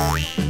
you